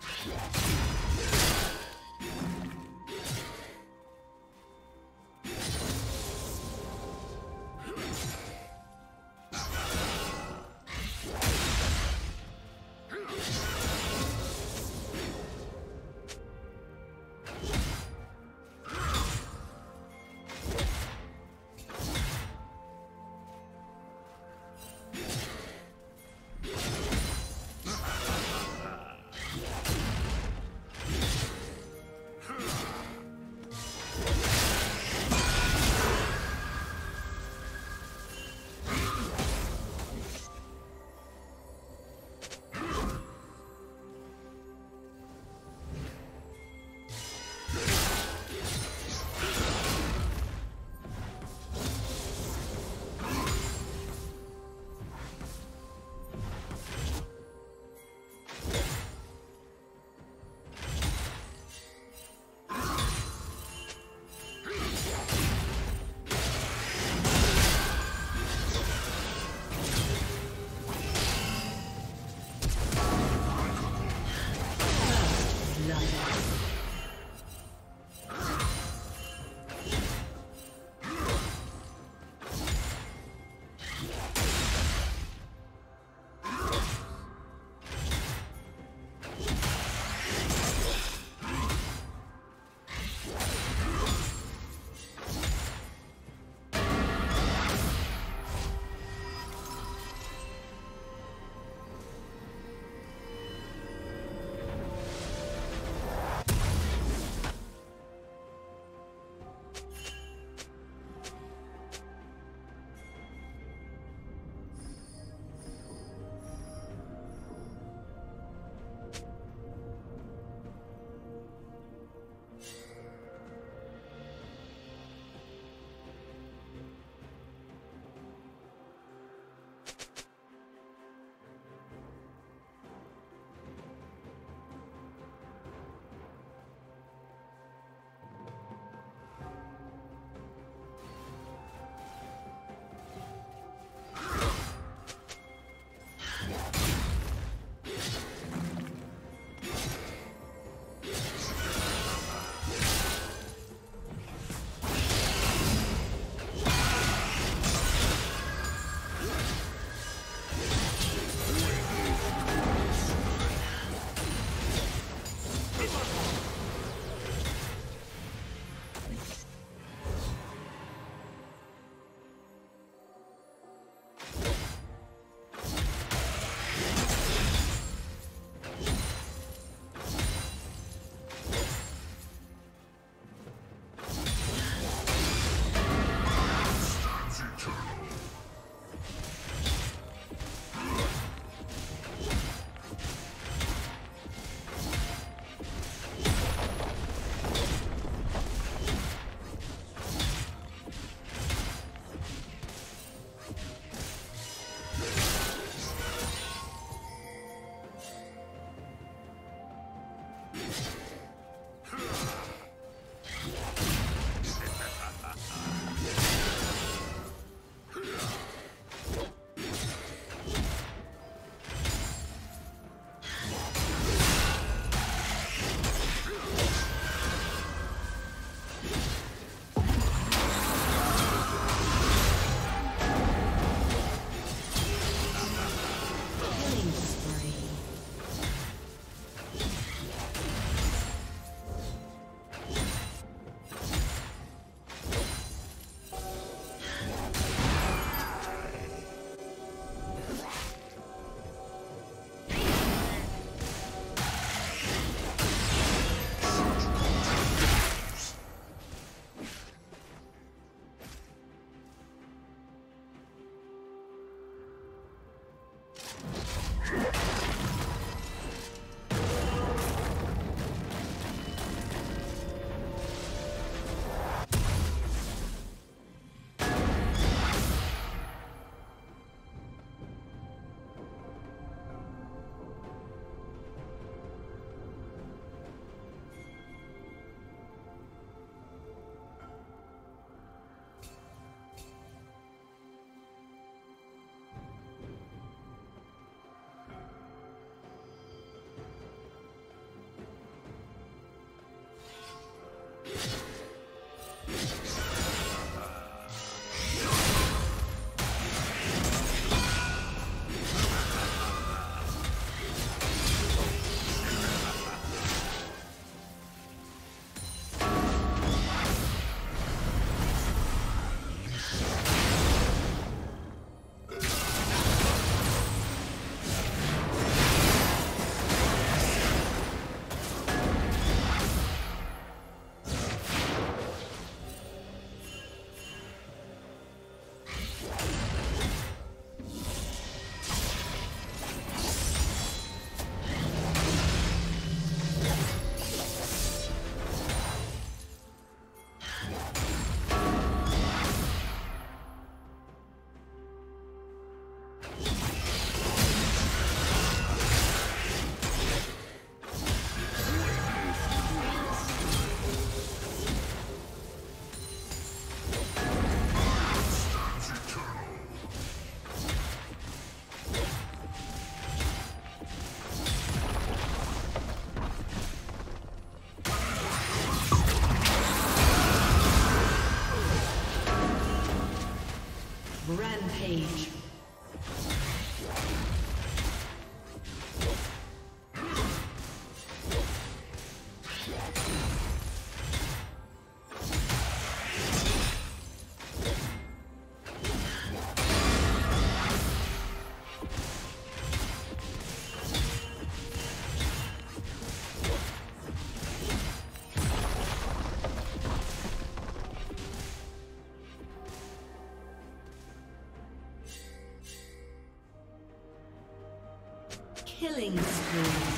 Yeah. you Killing spree.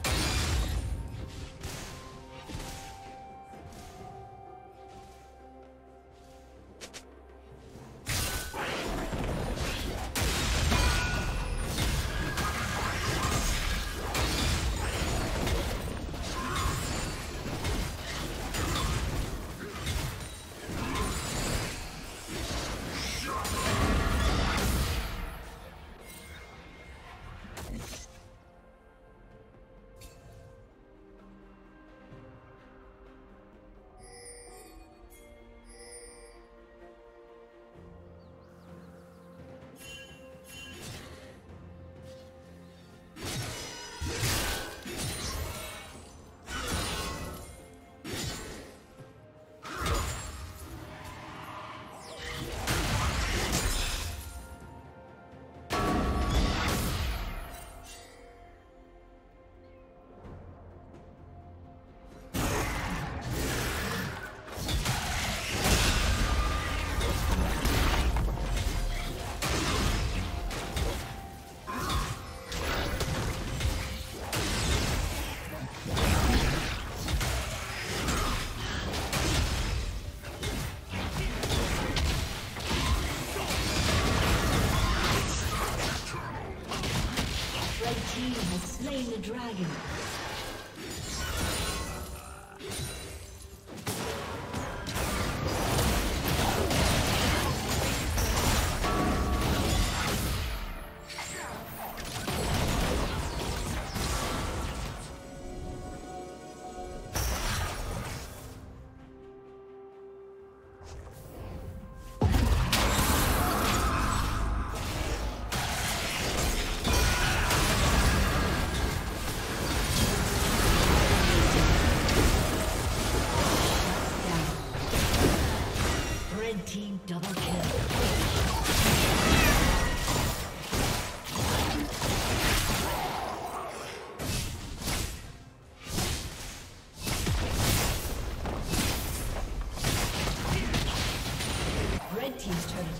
Dragon.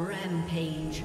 Rampage.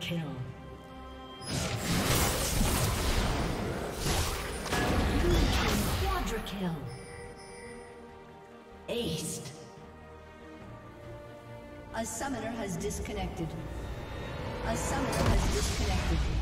Triple kill. Blue team quadra kill. Aced. A summoner has disconnected. A summoner has disconnected.